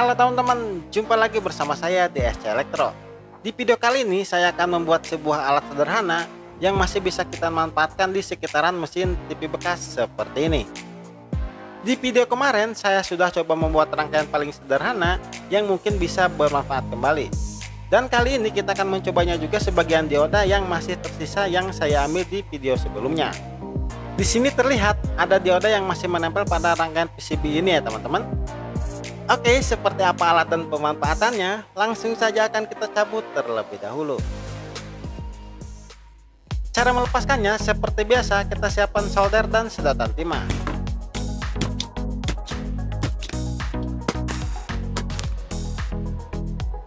Halo teman-teman, jumpa lagi bersama saya di SC Elektro. Di video kali ini saya akan membuat sebuah alat sederhana yang masih bisa kita manfaatkan di sekitaran mesin TV bekas seperti ini. Di video kemarin saya sudah coba membuat rangkaian paling sederhana yang mungkin bisa bermanfaat kembali. Dan kali ini kita akan mencobanya juga sebagian dioda yang masih tersisa yang saya ambil di video sebelumnya. Di sini terlihat ada dioda yang masih menempel pada rangkaian PCB ini ya teman-teman. Oke, seperti apa alat dan pemanfaatannya? Langsung saja akan kita cabut terlebih dahulu. Cara melepaskannya seperti biasa kita siapkan solder dan sedotan timah.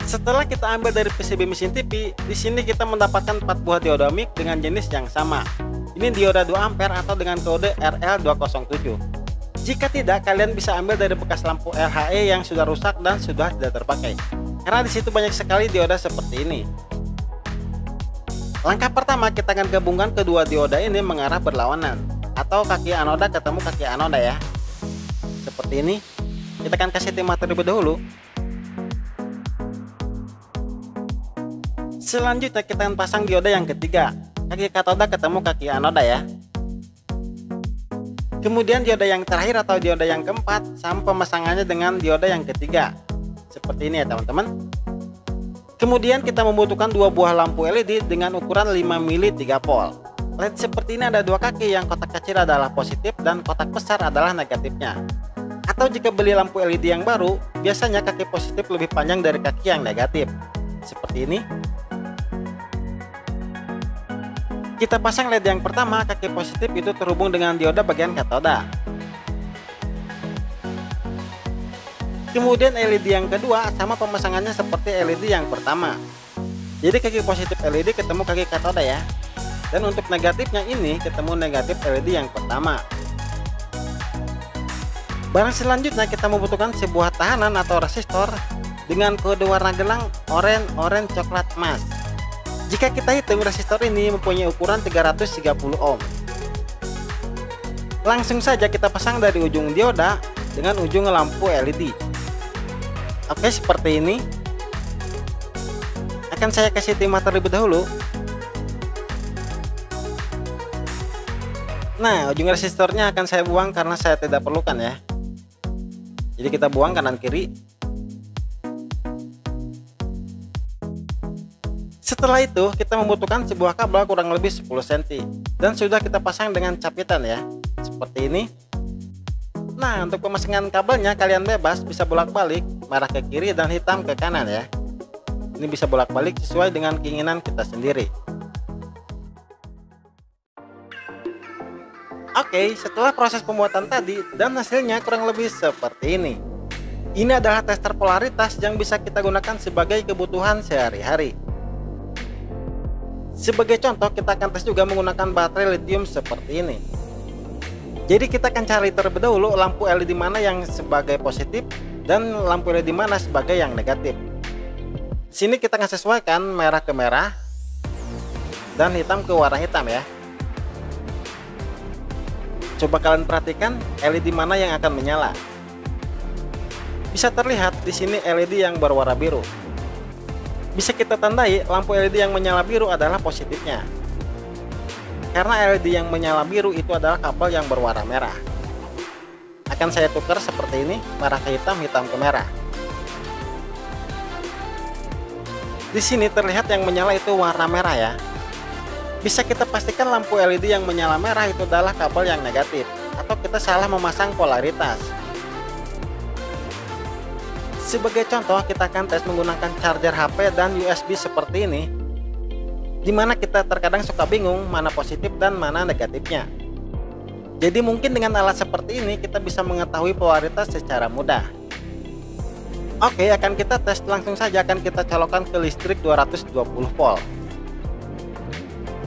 Setelah kita ambil dari PCB mesin TV, di sini kita mendapatkan 4 buah dioda mic dengan jenis yang sama. Ini dioda 2 ampere atau dengan kode RL207. Jika tidak, kalian bisa ambil dari bekas lampu LHE yang sudah rusak dan sudah tidak terpakai. Karena di situ banyak sekali dioda seperti ini. Langkah pertama kita akan gabungkan kedua dioda ini mengarah berlawanan atau kaki anoda ketemu kaki anoda ya. Seperti ini. Kita akan kasih timah terlebih dahulu. Selanjutnya kita akan pasang dioda yang ketiga. Kaki katoda ketemu kaki anoda ya. Kemudian dioda yang terakhir atau dioda yang keempat sama pemasangannya dengan dioda yang ketiga. Seperti ini ya teman-teman. Kemudian kita membutuhkan dua buah lampu LED dengan ukuran 5 mili 3 volt. LED seperti ini ada dua kaki yang kotak kecil adalah positif dan kotak besar adalah negatifnya. Atau jika beli lampu LED yang baru, biasanya kaki positif lebih panjang dari kaki yang negatif. Seperti ini. Kita pasang LED yang pertama, kaki positif itu terhubung dengan dioda bagian katoda. Kemudian LED yang kedua sama pemasangannya seperti LED yang pertama. Jadi kaki positif LED ketemu kaki katoda ya. Dan untuk negatifnya ini ketemu negatif LED yang pertama. Barang selanjutnya kita membutuhkan sebuah tahanan atau resistor dengan kode warna gelang oranye, oranye, coklat, emas. Jika kita hitung resistor ini mempunyai ukuran 330 ohm. Langsung saja kita pasang dari ujung dioda dengan ujung lampu LED. Oke, seperti ini. Akan saya kasih timah terlebih dahulu. Nah, ujung resistornya akan saya buang karena saya tidak perlukan ya. Jadi kita buang kanan kiri Setelah itu, kita membutuhkan sebuah kabel kurang lebih 10 cm dan sudah kita pasang dengan capitan ya, seperti ini. Nah, untuk pemasangan kabelnya kalian bebas bisa bolak-balik, merah ke kiri dan hitam ke kanan ya. Ini bisa bolak-balik sesuai dengan keinginan kita sendiri. Oke, setelah proses pembuatan tadi dan hasilnya kurang lebih seperti ini. Ini adalah tester polaritas yang bisa kita gunakan sebagai kebutuhan sehari-hari. Sebagai contoh, kita akan tes juga menggunakan baterai lithium seperti ini. Jadi kita akan cari terlebih dahulu lampu LED mana yang sebagai positif dan lampu LED mana sebagai yang negatif. Sini kita akan sesuaikan merah ke merah dan hitam ke warna hitam ya. Coba kalian perhatikan LED mana yang akan menyala. Bisa terlihat di sini LED yang berwarna biru bisa kita tandai lampu LED yang menyala biru adalah positifnya. Karena LED yang menyala biru itu adalah kabel yang berwarna merah. Akan saya tukar seperti ini, merah ke hitam, hitam ke merah. Di sini terlihat yang menyala itu warna merah ya. Bisa kita pastikan lampu LED yang menyala merah itu adalah kabel yang negatif atau kita salah memasang polaritas. Sebagai contoh, kita akan tes menggunakan charger HP dan USB seperti ini, di mana kita terkadang suka bingung mana positif dan mana negatifnya. Jadi mungkin dengan alat seperti ini kita bisa mengetahui polaritas secara mudah. Oke, akan kita tes langsung saja akan kita colokkan ke listrik 220 volt.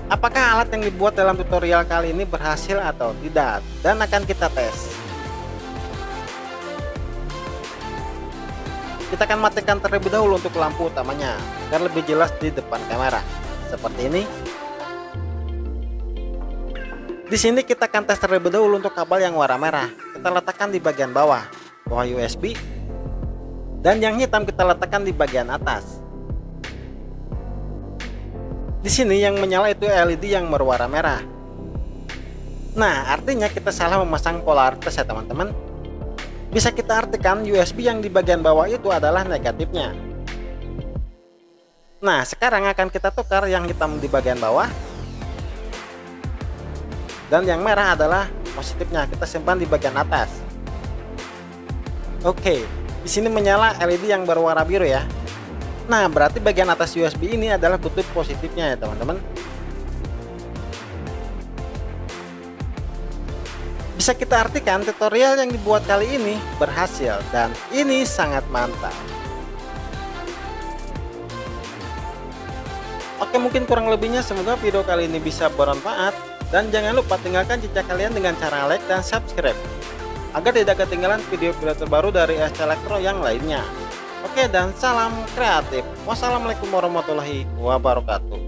Apakah alat yang dibuat dalam tutorial kali ini berhasil atau tidak? Dan akan kita tes. Kita akan matikan terlebih dahulu untuk lampu utamanya agar lebih jelas di depan kamera. Seperti ini. Di sini kita akan tes terlebih dahulu untuk kabel yang warna merah. Kita letakkan di bagian bawah, bawah USB. Dan yang hitam kita letakkan di bagian atas. Di sini yang menyala itu LED yang berwarna merah. Nah, artinya kita salah memasang polaritas ya teman-teman. Bisa kita artikan USB yang di bagian bawah itu adalah negatifnya. Nah, sekarang akan kita tukar yang hitam di bagian bawah. Dan yang merah adalah positifnya. Kita simpan di bagian atas. Oke, di sini menyala LED yang berwarna biru ya. Nah, berarti bagian atas USB ini adalah kutub positifnya ya, teman-teman. Bisa kita artikan tutorial yang dibuat kali ini berhasil dan ini sangat mantap. Oke, mungkin kurang lebihnya semoga video kali ini bisa bermanfaat dan jangan lupa tinggalkan jejak kalian dengan cara like dan subscribe agar tidak ketinggalan video-video terbaru dari SC Elektro yang lainnya. Oke dan salam kreatif. Wassalamualaikum warahmatullahi wabarakatuh.